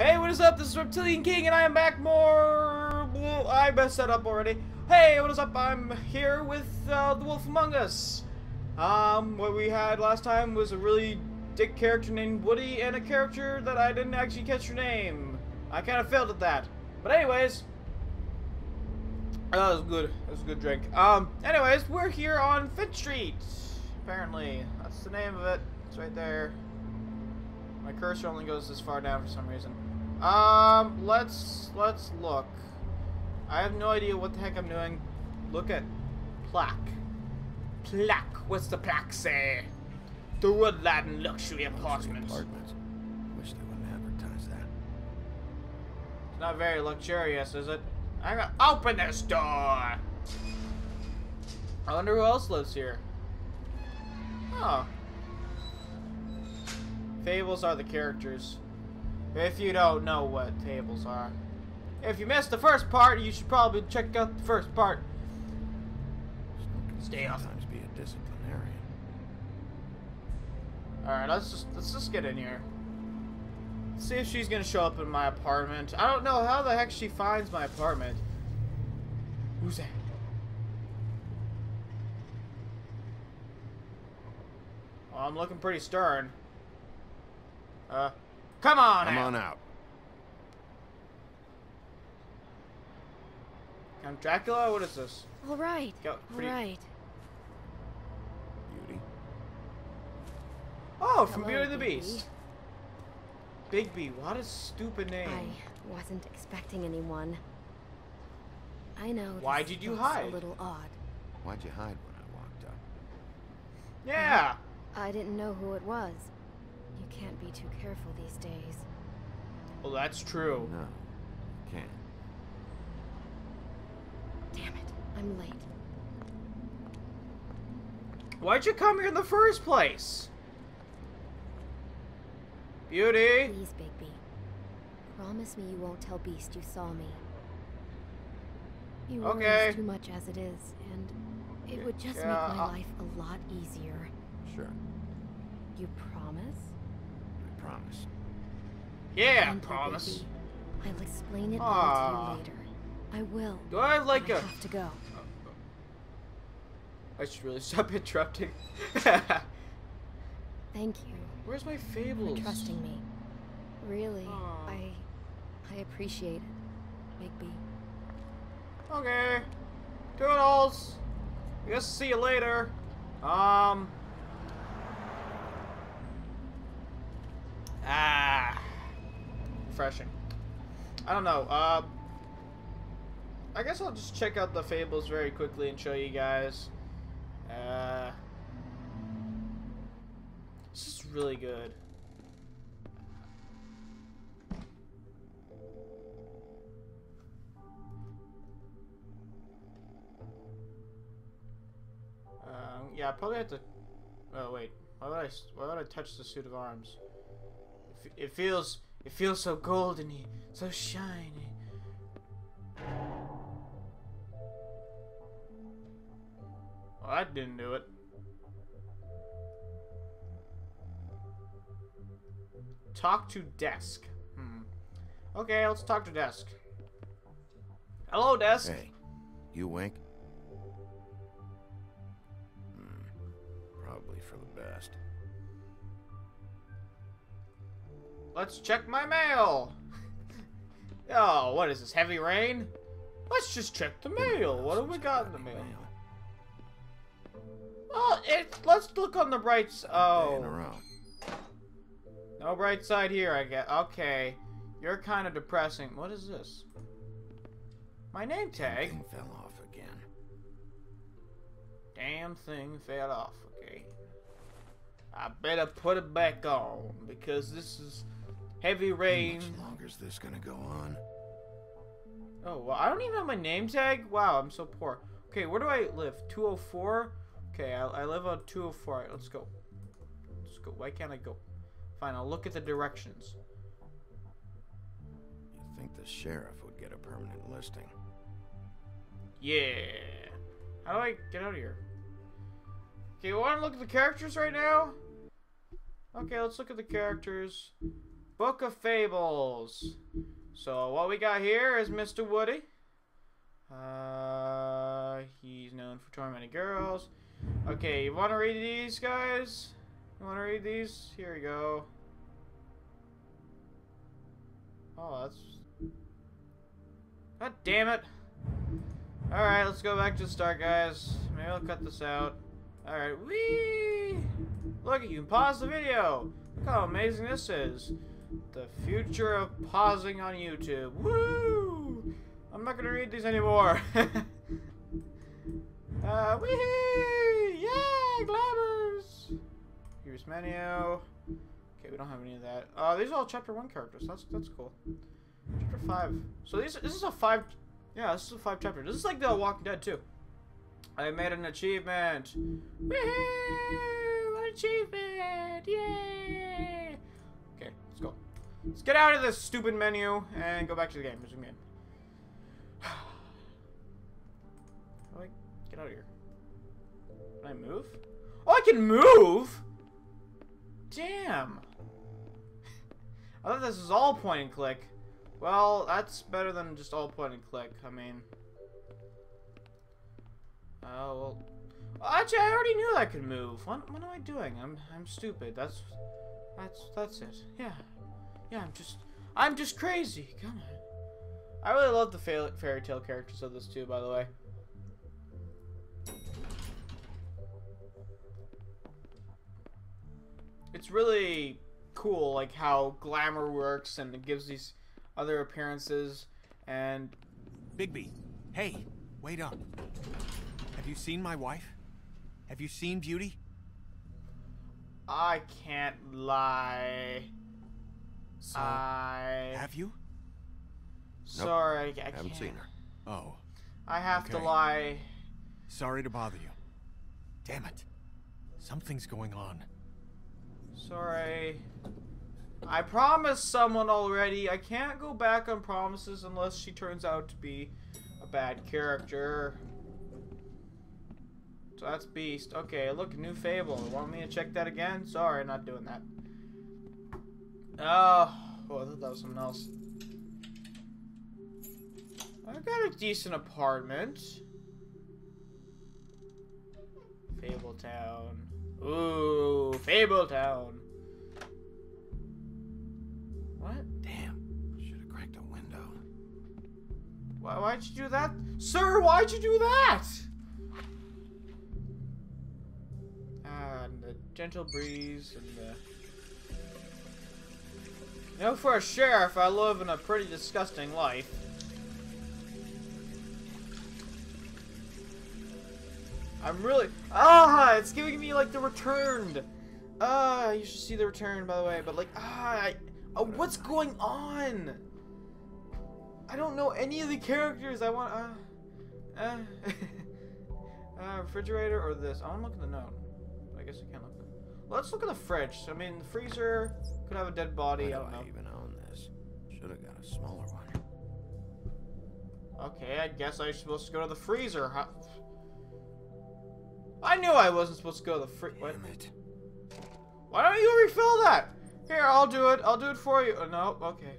Hey, what is up? This is Reptilian King, and I am back more... I messed that up already. Hey, what is up? I'm here with uh, The Wolf Among Us. Um, what we had last time was a really dick character named Woody and a character that I didn't actually catch her name. I kind of failed at that. But anyways... That was good. That was a good drink. Um, anyways, we're here on Fifth Street. Apparently. That's the name of it. It's right there. My cursor only goes this far down for some reason. Um, let's let's look. I have no idea what the heck I'm doing. Look at plaque. Plaque. What's the plaque say? The Woodland Luxury Apartments. Apartments. Wish they wouldn't advertise that. It's not very luxurious, is it? I'm gonna open this door. I wonder who else lives here. Oh. Fables are the characters. If you don't know what fables are. If you missed the first part, you should probably check out the first part. Stay off. sometimes be a disciplinarian. Alright, let's just let's just get in here. See if she's gonna show up in my apartment. I don't know how the heck she finds my apartment. Who's that? Well, I'm looking pretty stern. Uh, come on Come out. on out. I'm Dracula? What is this? All right. Go, All pretty- right. Beauty. Oh, from Hello, Beauty and the Bigby. Beast. Bigby, what a stupid name. I wasn't expecting anyone. I know. Why did you hide? A little odd. Why'd you hide when I walked up? Yeah. I didn't know who it was. You can't be too careful these days. Well, that's true. No. Can't. Damn it. I'm late. Why'd you come here in the first place? Beauty. Please, Bigby. Promise me you won't tell Beast you saw me. He worries Okay. too much as it is, and it would just Yeah, make my uh, life a lot easier. Sure. You promise? I promise. Yeah, Thank you, promise. Bigby. I'll explain it Aw. all to you later. I will. Do I have like I a... have to go. I should really stop interrupting. Thank you Where's my for fables? trusting me. Really, Aw. I I appreciate it, Bigby. Okay. Toodles. I guess see you later. Um. Ah. Refreshing. I don't know. Uh. I guess I'll just check out the fables very quickly and show you guys. Uh. This is really good. Um, yeah, I probably have to. Oh wait, why would I? Why would I touch the suit of arms? It feels. It feels so goldeny, so shiny. Well, that didn't do it. Talk to desk. Hmm. Okay, let's talk to desk. Hello, desk. Hey, you wink? Let's check my mail. oh, what is this? Heavy rain? Let's just check the mail. What have we got in the mail? Oh, it. Let's look on the bright. s- Day in a Oh, no bright side here. I guess. Okay, you're kind of depressing. What is this? My name tag. Thing fell off again. Damn thing fell off. Okay. I better put it back on because this is heavy rain. How much longer is this gonna go on? Oh, well, I don't even have my name tag? Wow, I'm so poor. Okay, where do I live? 204? Okay, I, I live on 204. Alright, let's go. Let's go. Why can't I go? Fine, I'll look at the directions. You'd think the sheriff would get a permanent listing. Yeah. How do I get out of here? Okay, we want to look at the characters right now? Okay, let's look at the characters. Book of Fables. So what we got here is Mr. Woody. Uh, he's known for tormenting girls. Okay, you want to read these, guys? You want to read these? Here we go. Oh, that's... God damn it. Alright, let's go back to the start, guys. Maybe I'll cut this out. Alright, wee! Look, at you can pause the video. Look how amazing this is. The future of pausing on YouTube. Woo! I'm not gonna read these anymore. uh, wee! Yeah, glamours! Here's menu. Okay, we don't have any of that. Uh, these are all chapter one characters. That's that's cool. Chapter five. So these this is a five. Yeah, this is a five chapter. This is like the Walking Dead too. I made an achievement. Woohoo! An achievement! Yay! Let's get out of this stupid menu and go back to the game. Resume game. Like, get out of here. Can I move? Oh, I can move! Damn. I thought this was all point and click. Well, that's better than just all point and click. I mean... Oh, well... Actually, I already knew I could move. What, what am I doing? I'm I'm stupid. That's that's that's it. Yeah, yeah. I'm just I'm just crazy. Come on. I really love the fa fairy tale characters of this too. By the way. It's really cool, like how glamour works and it gives these other appearances and Bigby, hey, wait up. Have you seen my wife? Have you seen Beauty? I can't lie. So, I have you? sorry, I, I can't. Haven't seen her. Oh, I have to lie. sorry to bother you. Damn it. Something's going on. Sorry. I promised someone already. I can't go back on promises unless she turns out to be a bad character. So that's Beast. Okay, look, new Fable. Want me to check that again? Sorry, not doing that. Oh, oh I thought that was something else. I got a decent apartment. Fable Town. Ooh, Fable Town. What? Damn. Should have cracked a window. Why, why'd you do that? Sir, why'd you do that? Ah, and the gentle breeze and the... You know, for a sheriff, I live in a pretty disgusting life. I'm really... Ah, it's giving me, like, the returned. Ah, you should see the return, by the way. But, like, ah, I, uh, what's going on? I don't know any of the characters. I want, uh, uh, uh refrigerator or this. I want to look at the note. I guess I can't look. Let's look at the fridge. I mean, the freezer could have a dead body. Why I do don't know. I even own this? Should have got a smaller one. Okay, I guess I'm supposed to go to the freezer. Huh? I knew I wasn't supposed to go to the fri- what? Damn it. Why don't you refill that? Here, I'll do it. I'll do it for you. Oh, no, okay.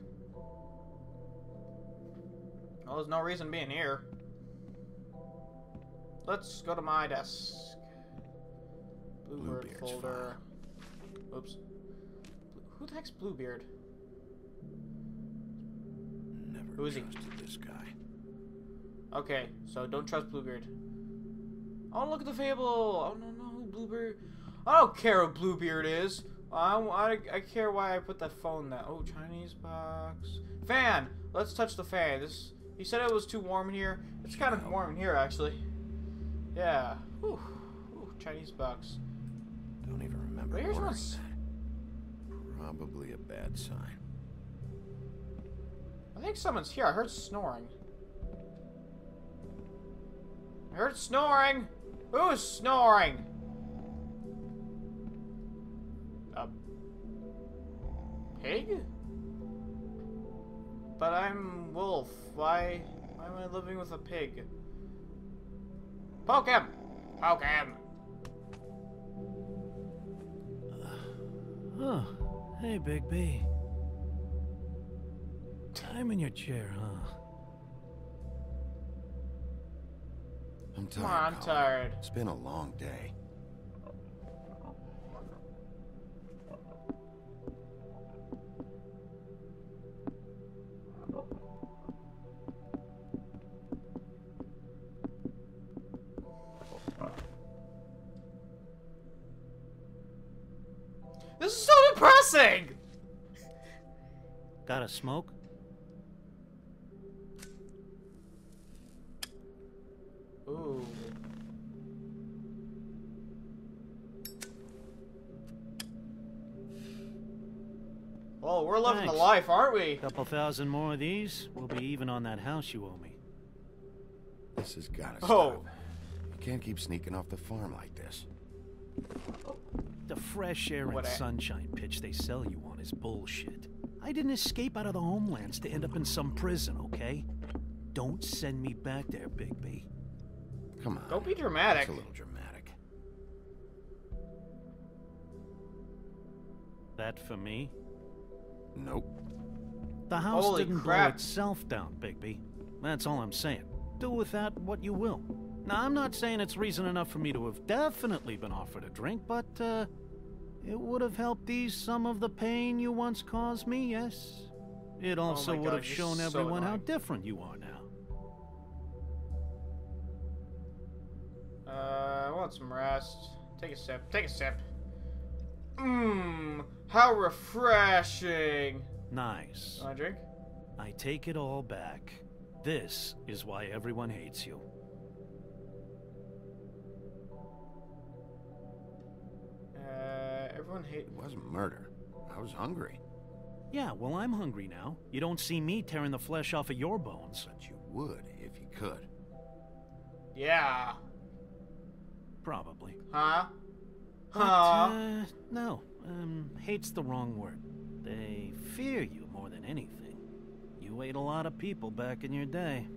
Well, there's no reason being here. Let's go to my desk. Bluebird Bluebeard's folder. Oops. Who the heck's Bluebeard? Never Who is he? this guy. Okay, so don't trust Bluebeard. Oh, look at the fable. Don't know who Bluebeard. I don't care who Bluebeard is. I, I, I care why I put that phone there. Oh, Chinese box. Fan. Let's touch the fan. This. He said it was too warm in here. It's kind of warm in here, actually. Yeah. Whew. Ooh, Chinese box. Don't even remember Where's ordering that. Probably a bad sign. I think someone's here. I heard snoring. I heard snoring. Who's snoring? A pig? But I'm wolf. Why? Why am I living with a pig? Poke him! Poke him! Oh, hey, Big B. Time in your chair, huh? I'm tired. Come on, I'm Colin. tired. It's been a long day. Depressing! Got a smoke? Ooh. Oh, we're living the life, aren't we? Couple thousand more of these, we'll be even on that house you owe me. This has gotta Oh. stop. You can't keep sneaking off the farm like this. Fresh air and sunshine pitch they sell you on is bullshit. I didn't escape out of the homelands to end up in some prison, okay? Don't send me back there, Bigby. Come on. Don't be dramatic. It's a little dramatic. That for me? Nope. The house Holy didn't crap. blow itself down, Bigby. That's all I'm saying. Do with that what you will. Now, I'm not saying it's reason enough for me to have definitely been offered a drink, but, uh, it would have helped ease some of the pain you once caused me, yes? It also Oh would God, have shown so everyone how different you are now. Uh, I want some rest. Take a sip. Take a sip. Mmm, how refreshing. Nice. Want a drink? I take it all back. This is why everyone hates you. Uh, everyone hate. It wasn't murder. I was hungry. Yeah, well, I'm hungry now. You don't see me tearing the flesh off of your bones. But you would if you could. Yeah. Probably. Huh? But, Huh? uh, no. Um, hate's the wrong word. They fear you more than anything. You ate a lot of people back in your day.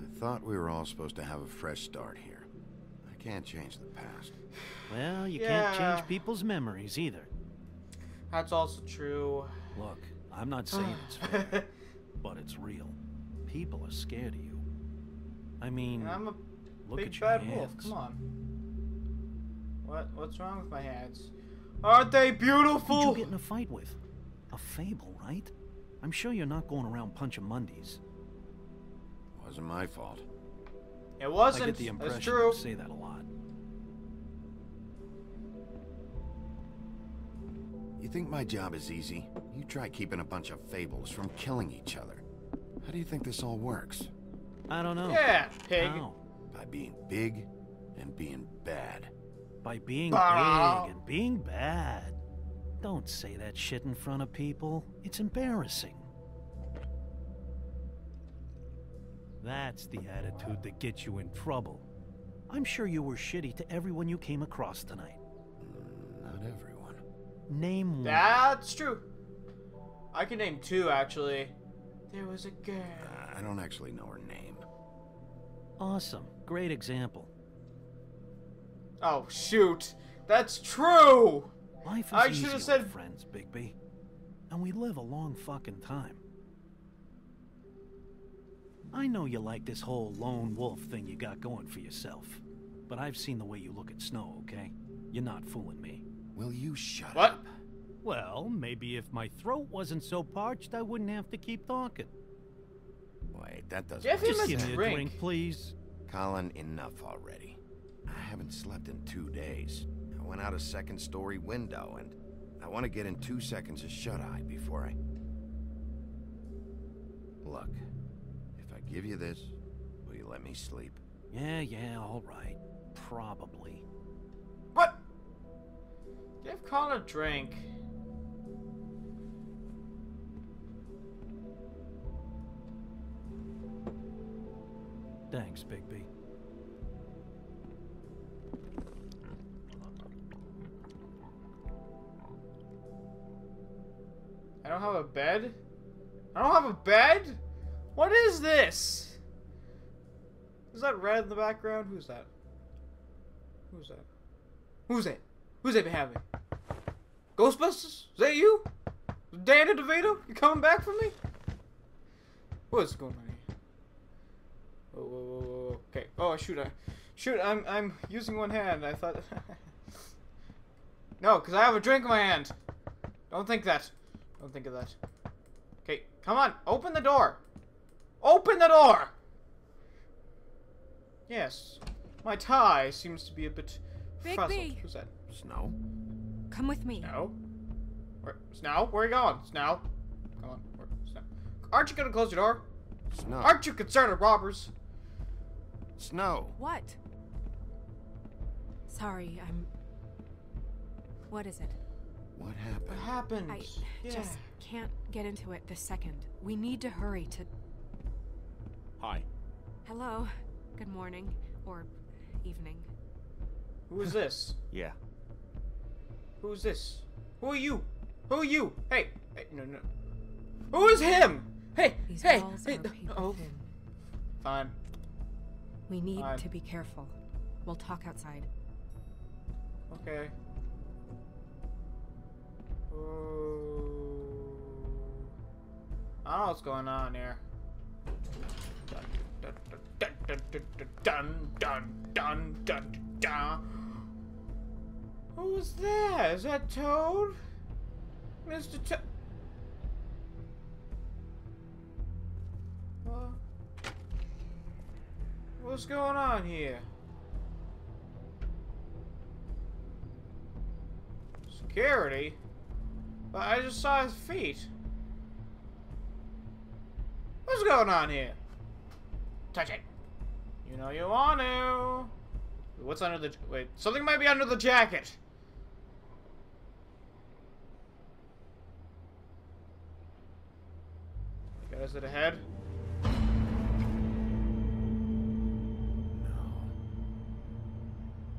I thought we were all supposed to have a fresh start here. I can't change the past. Well, you Yeah. can't change people's memories either. That's also true. Look, I'm not saying it's fair, but it's real. People are scared of you. I mean, And I'm a look big at your bad hands. wolf. Come on. What? What's wrong with my hands? Aren't they beautiful? Who'd beautiful? you get in a fight with? A fable, right? I'm sure you're not going around punching Mundys. Wasn't my fault. It I wasn't. get the impression That's true. you say that a lot. You think my job is easy? You try keeping a bunch of fables from killing each other. How do you think this all works? I don't know. Yeah, pig. How? By being big and being bad. By being Bah. big and being bad. Don't say that shit in front of people. It's embarrassing. That's the attitude that gets you in trouble. I'm sure you were shitty to everyone you came across tonight. Mm, not everyone. Name one. That's true. I can name two actually. There was a girl. Uh, I don't actually know her name. Awesome. Great example. Oh shoot, that's true. Life is I easy should've said- friends, Bigby. And we live a long fucking time. I know you like this whole lone wolf thing you got going for yourself. But I've seen the way you look at Snow, okay? You're not fooling me. Will you shut What? up? Well, maybe if my throat wasn't so parched, I wouldn't have to keep talking. Wait, that doesn't Give him make Just give sense. me a drink. drink, please. Colin, enough already. I haven't slept in two days. I went out a second story window and I want to get in two seconds of shut eye before I. Look, if I give you this, will you let me sleep? Yeah, yeah, all right. Probably. What? Give Colin a drink. Thanks, Bigby. I don't have a bed? I don't have a bed? What is this? Is that red in the background? Who's that? Who's that? Who's that? Who's that behind me? Ghostbusters? Is that you? Danny DeVito? You coming back for me? What is going on here? Whoa. Okay. Oh, shoot. I, shoot, I'm, I'm using one hand. I thought... no, because I have a drink in my hand. Don't think that. Don't think of that. Okay, come on. Open the door. Open the door! Yes. My tie seems to be a bit Big fuzzled. B. Who's that? Snow? Come with me. Snow? Where, Snow? Where are you going? Snow? Come on. Where, Snow? Aren't you gonna close your door? Snow. Aren't you concerned of robbers? Snow. What? Sorry, I'm. What is it? What happened? What happened? happened? I yeah. just can't get into it this second. We need to hurry to. Hi. Hello. Good morning. Or evening. Who is this? Yeah. Who is this? Who are you? Who are you? Hey, hey, no, no. Who is him? Hey, These hey, walls hey. are paper oh, thin. fine. We need Fine. to be careful. We'll talk outside. Okay. Ooh. I don't know what's going on here dun dun dun dun dun. Who's there? Is that Toad? Mr. Toad? What's going on here? Security? But I just saw his feet. What's going on here? Touch it. You know you want to. What's under the... Wait, something might be under the jacket. Is it ahead? No.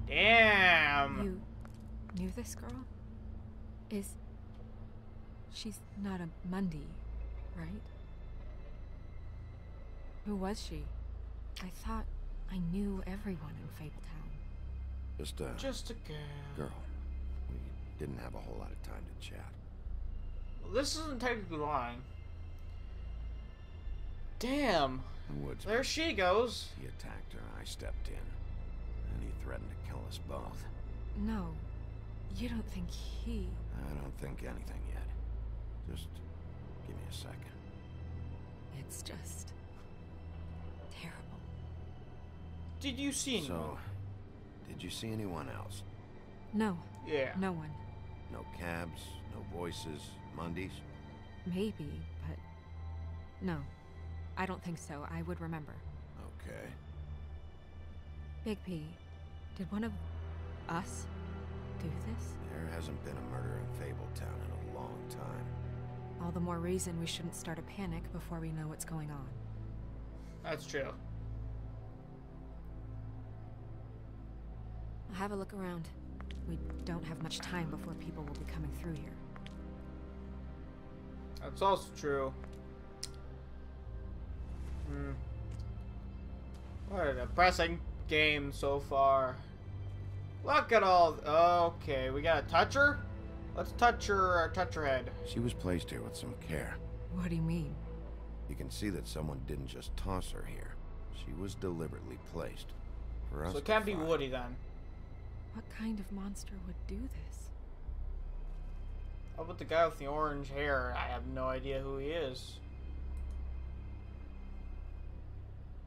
Damn. You knew this girl? Is. She's not a Mundy, right? Who was she? I thought I knew everyone in Fabletown. Just a Just a girl. girl. We didn't have a whole lot of time to chat. Well, this isn't technically lying. Damn. The woods. There she goes. He attacked her. I stepped in, and he threatened to kill us both. No, you don't think he. I don't think anything yet. Just give me a second. It's just. Did you see anyone? So, did you see anyone else? No, yeah. no one. No cabs, no voices, Mundys? Maybe, but. No. I don't think so. I would remember. Okay. Bigby, did one of us do this? There hasn't been a murder in Fabletown in a long time. All the more reason we shouldn't start a panic before we know what's going on. That's true. Have a look around. We don't have much time before people will be coming through here. That's also true. Hmm. What a depressing game so far. Look at all. Okay, we got a toucher. Let's touch her. Touch her head. She was placed here with some care. What do you mean? You can see that someone didn't just toss her here. She was deliberately placed. For us So it can't be. Woody then. What kind of monster would do this? How about the guy with the orange hair? I have no idea who he is.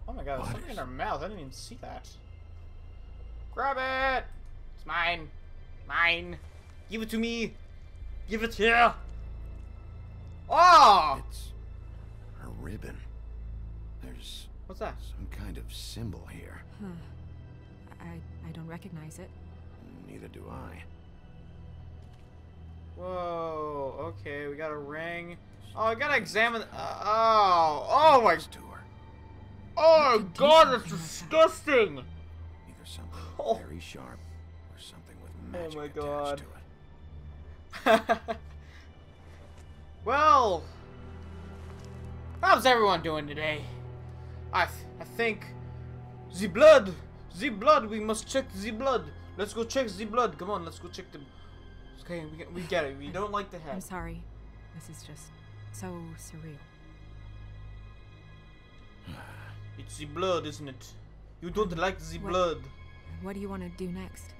Oh my god, there's something in her mouth. I didn't even see that. Grab it! It's mine. Mine. Give it to me. Give it here. Oh! It's her ribbon. There's What's that? some kind of symbol here. Huh. I I don't recognize it. Neither do I. Whoa. Okay, we got a ring. Oh, I gotta examine. Uh, oh. Oh my. Her. Oh do god, that's something like that. disgusting. Either something Oh. very sharp or something with Oh magic my attached God. to it. well, how's everyone doing today? I th I think the blood, the blood. We must check the blood. Let's go check the blood. Come on, let's go check the. Okay, we get, we get it. We don't like the hair. I'm sorry. This is just so surreal. It's the blood, isn't it? You don't like the What- blood. What do you want to do next?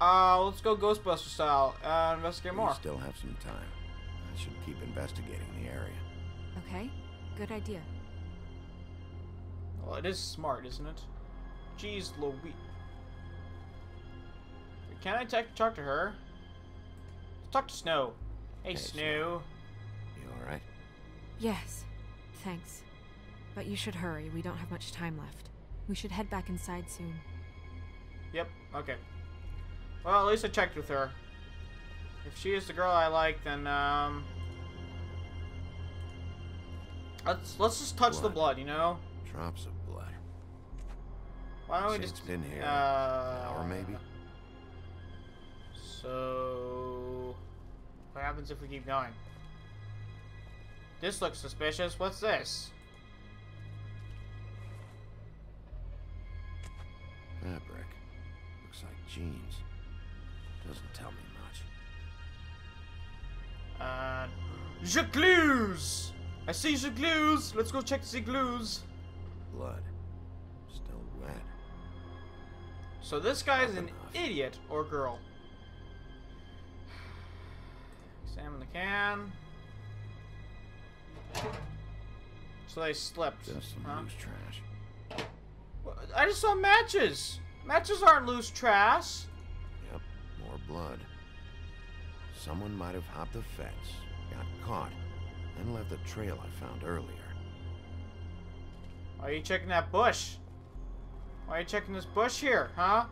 Uh, let's go Ghostbuster style and investigate more. We more. still have some time. I should keep investigating the area. Okay, good idea. Well, it is smart, isn't it? Jeez Louise. Can I talk, talk to her? Let's talk to Snow. Hey, Hey, Snow. Snow. You alright? Yes, thanks. But you should hurry. We don't have much time left. We should head back inside soon. Yep, okay. Well, at least I checked with her. If she is the girl I like, then, um... Let's, let's just touch the Blood. blood, you know? Drops of blood. Why don't we Say just... it's been here uh, an hour maybe? So... What happens if we keep going? This looks suspicious. What's this? Fabric. Looks like jeans. Doesn't tell me much. Uh, the glues! I see the glues! Let's go check the glues. Blood. Still wet. So this guy's an Enough. idiot or girl. Examine the can. So they slipped. Just some huh? loose trash. I just saw matches. Matches aren't loose trash. Yep, more blood. Someone might have hopped the fence, got caught, then left the trail I found earlier. Why are you checking that bush? Why are you checking this bush here, huh?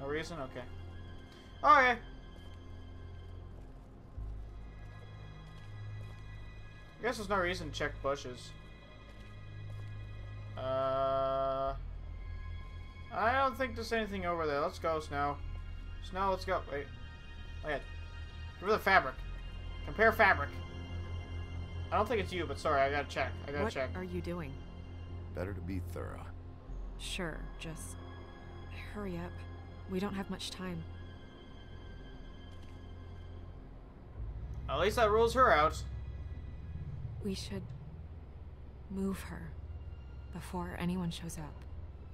No reason? Okay. Okay. I guess there's no reason to check bushes. Uh, I don't think there's anything over there. Let's go, Snow. Snow, let's go. Wait. Wait. Give her the fabric. Compare fabric. I don't think it's you, but sorry, I gotta check. I gotta what check. are you doing? Better to be thorough. Sure, just hurry up. We don't have much time. At least that rules her out. We should move her before anyone shows up.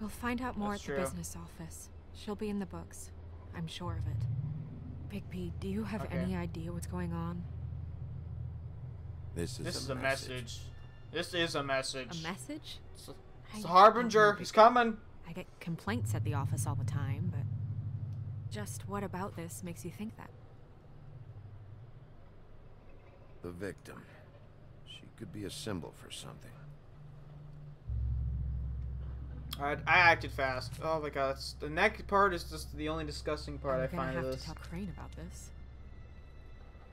We'll find out more That's at true. the business office. She'll be in the books. I'm sure of it. Bigby, do you have Okay. any idea what's going on? This is, This a, is a message. message. This is a message. A message? It's a, I it's a harbinger. He's coming. I get complaints at the office all the time, but just what about this makes you think that? The victim. She could be a symbol for something. Alright, I acted fast. Oh my god, that's, the neck part is just the only disgusting part I'm I gonna have of to this. tell Crane about this.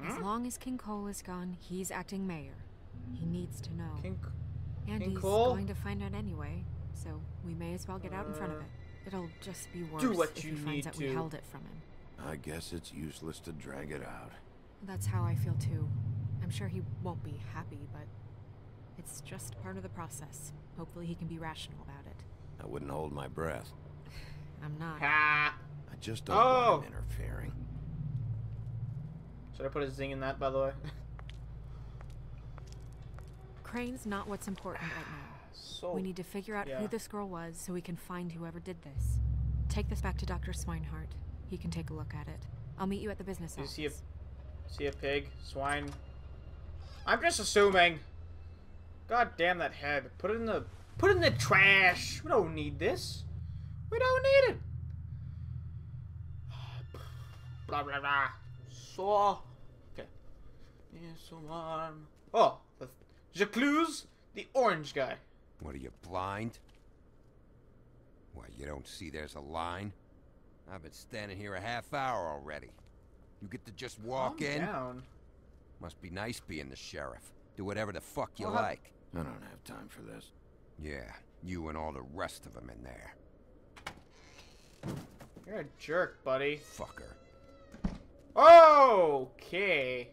As Hmm? long as King Cole is gone, he's acting mayor. He needs to know. King, and King he's Cole? going to find out anyway, so we may as well get out in front of Uh, it. It'll just be worse do what if you he need finds out we held it from him. I guess it's useless to drag it out. That's how I feel too. I'm sure he won't be happy, but it's just part of the process. Hopefully he can be rational about it. I wouldn't hold my breath. I'm not. ha! I just don't Oh! want him oh! interfering. Should I put a zing in that, by the way? Crane's not what's important right now. so, We need to figure out yeah. who this girl was so we can find whoever did this. Take this back to Dr. Swineheart. He can take a look at it. I'll meet you at the business You office. see a, see a pig? Swine? I'm just assuming. God damn that head. Put it in the, put it in the trash. We don't need this. We don't need it. Blah, blah, blah. So, okay. Yes, alarm. Um, oh, the, Jacluse, the orange guy. What are you, blind? What, you don't see there's a line? I've been standing here a half hour already. You get to just walk Calm in? down. Must be nice being the sheriff. Do whatever the fuck you Well, like. I don't have time for this. Yeah, you and all the rest of them in there. You're a jerk, buddy. Fucker. Oh okay.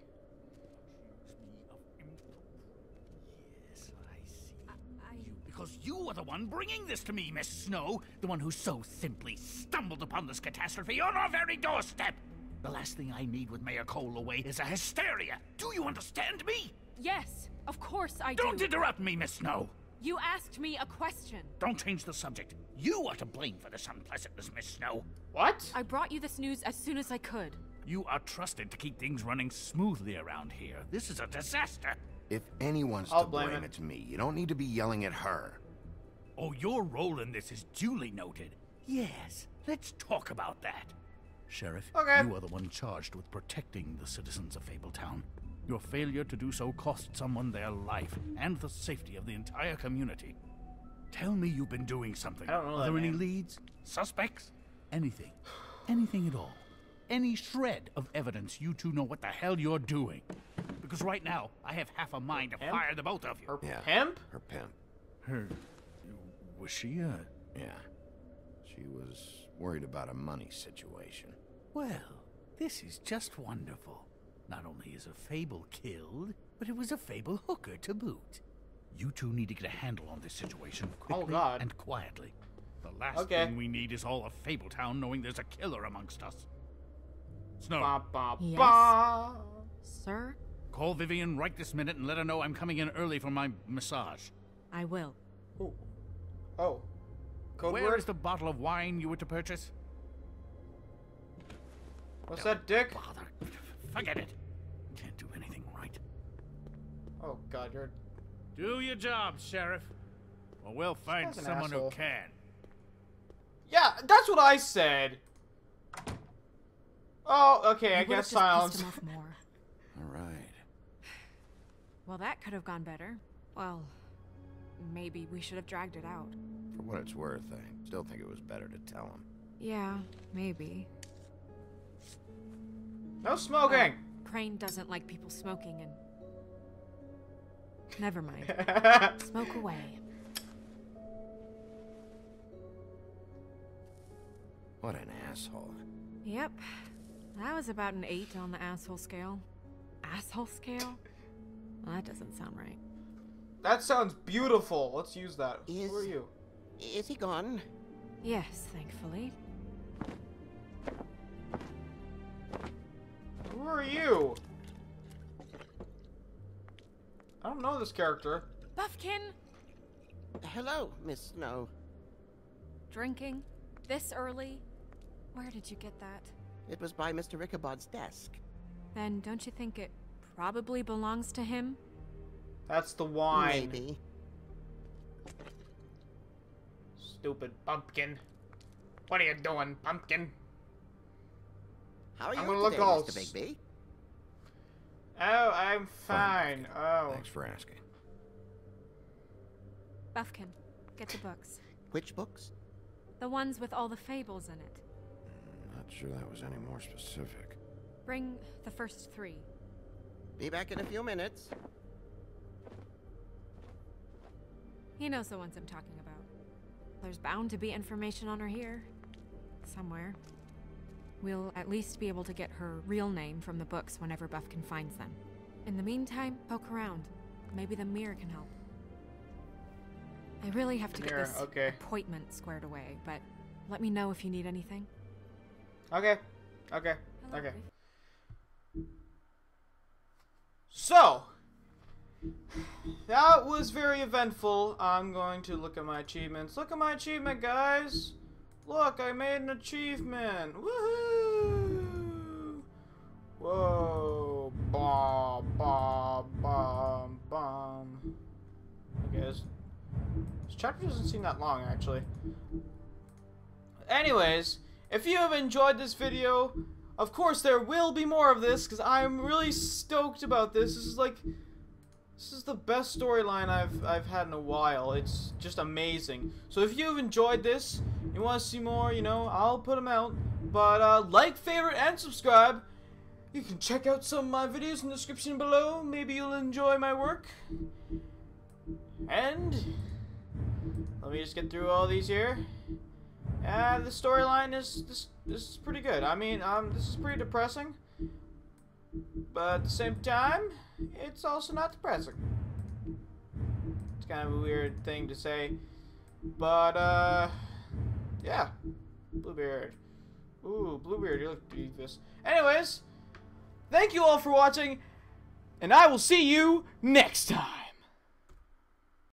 Because you are the one bringing this to me, Miss Snow. The one who so simply stumbled upon this catastrophe on our very doorstep. The last thing I need with Mayor Cole away is a hysteria. Do you understand me? Yes, of course I Don't do. Not interrupt me, Miss Snow. You asked me a question. Don't change the subject. You are to blame for this unpleasantness, Miss Snow. What? I brought you this news as soon as I could. You are trusted to keep things running smoothly around here. This is a disaster. If anyone's I'll to blame blame, it. it's me. You don't need to be yelling at her. Oh, your role in this is duly noted. Yes, let's talk about that. Sheriff, Okay. you are the one charged with protecting the citizens of Fabletown. Your failure to do so cost someone their life and the safety of the entire community. Tell me you've been doing something. I don't know Are that there any leads? Suspects? Anything. Anything at all. Any shred of evidence you two know what the hell you're doing. Because right now, I have half a mind to Hemp? fire the both of you. Her Yeah. pimp? Her pimp. Her. Was she a. Yeah. She was worried about a money situation. Well, this is just wonderful. Not only is a fable killed, but it was a fable hooker to boot. You two need to get a handle on this situation oh, quickly Oh, God. and quietly. The last Okay. thing we need is all of Fabletown knowing there's a killer amongst us. Snow, Ba, ba, Yes? ba. Sir, call Vivian right this minute and let her know I'm coming in early for my massage. I will. Ooh. Oh. Code Where word? is the bottle of wine you were to purchase? What's that, dick? Bother. Forget it. Can't do anything right. Oh god, you're Do your job, Sheriff. Or we'll find someone asshole. who can. Yeah, that's what I said. Oh, okay, I You would've guess just silence. pissed him off more. All right. Well, that could have gone better. Well, maybe we should have dragged it out. For what it's worth, I still think it was better to tell him. Yeah, maybe. No smoking. Oh, Crane doesn't like people smoking and. Never mind. Smoke away. What an asshole. Yep. That was about an 8 on the asshole scale. Asshole scale? Well, that doesn't sound right. that sounds beautiful. Let's use that. Is- Who are you? Is he gone? Yes, thankfully. You? I don't know this character. Buffkin! Hello, Miss Snow. Drinking? This early? Where did you get that? It was by Mr. Ichabod's desk. Then don't you think it probably belongs to him? That's the wine. Maybe. Stupid pumpkin. What are you doing, pumpkin? How are you I'm gonna look today, all Mr. s- Bigby? Oh, I'm fine. Oh. Thanks for asking. Buffkin, get the books. Which books? The ones with all the fables in it. Hmm, not sure that was any more specific. Bring the first three. Be back in a few minutes. He knows the ones I'm talking about. There's bound to be information on her here. Somewhere. We'll at least be able to get her real name from the books whenever Buffkin finds them. In the meantime, poke around. Maybe the mirror can help. I really have to get this okay. appointment squared away, but let me know if you need anything. Okay. Okay. Hello, Okay. Viv. So, that was very eventful. I'm going to look at my achievements. Look at my achievement, guys. Look, I made an achievement. Woohoo! Whoa. Ba, ba, ba, bum. Okay, this, this chapter doesn't seem that long, actually. Anyways, if you have enjoyed this video, of course there will be more of this, because I'm really stoked about this. This is like... This is the best storyline I've I've had in a while. It's just amazing. So if you've enjoyed this, you want to see more, you know, I'll put them out. But uh, like, favorite, and subscribe. You can check out some of my videos in the description below. Maybe you'll enjoy my work. And let me just get through all these here. Uh, the storyline is this this is pretty good. I mean, um, this is pretty depressing, but at the same time, it's also not depressing. It's kind of a weird thing to say, but uh, yeah, Bluebeard. Ooh, Bluebeard, you look devious. Anyways, thank you all for watching, and I will see you next time.